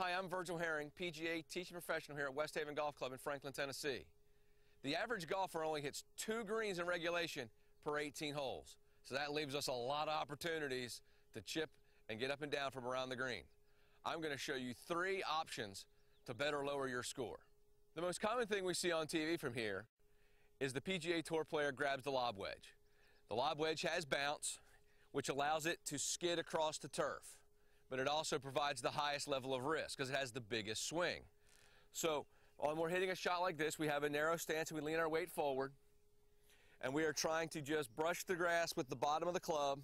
Hi, I'm Virgil Herring, PGA teaching professional here at Westhaven Golf Club in Franklin, Tennessee. The average golfer only hits two greens in regulation per 18 holes, so that leaves us a lot of opportunities to chip and get up and down from around the green. I'm going to show you three options to better lower your score. The most common thing we see on TV from here is the PGA Tour player grabs the lob wedge. The lob wedge has bounce, which allows it to skid across the turf but it also provides the highest level of risk because it has the biggest swing. So when we're hitting a shot like this, we have a narrow stance and we lean our weight forward, and we are trying to just brush the grass with the bottom of the club,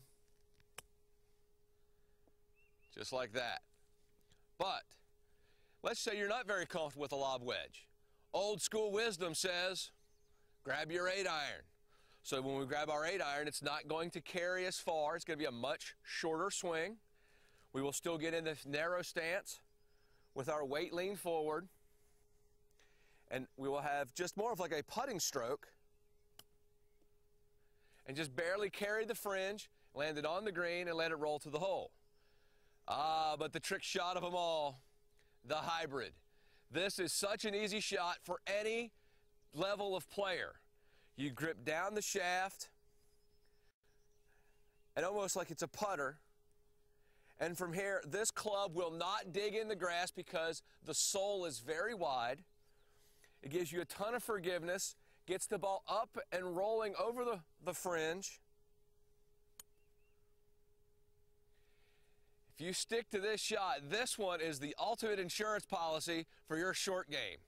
just like that. But let's say you're not very comfortable with a lob wedge. Old school wisdom says, grab your eight iron. So when we grab our eight iron, it's not going to carry as far. It's going to be a much shorter swing. We will still get in this narrow stance with our weight lean forward. And we will have just more of like a putting stroke. And just barely carry the fringe, land it on the green, and let it roll to the hole. Ah, but the trick shot of them all, the hybrid. This is such an easy shot for any level of player. You grip down the shaft, and almost like it's a putter, and from here, this club will not dig in the grass because the sole is very wide. It gives you a ton of forgiveness, gets the ball up and rolling over the, the fringe. If you stick to this shot, this one is the ultimate insurance policy for your short game.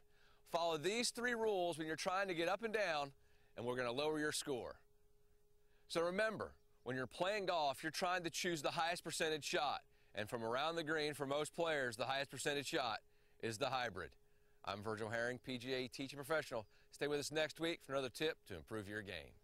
Follow these three rules when you're trying to get up and down, and we're going to lower your score. So remember, when you're playing golf, you're trying to choose the highest percentage shot. And from around the green, for most players, the highest percentage shot is the hybrid. I'm Virgil Herring, PGA teaching professional. Stay with us next week for another tip to improve your game.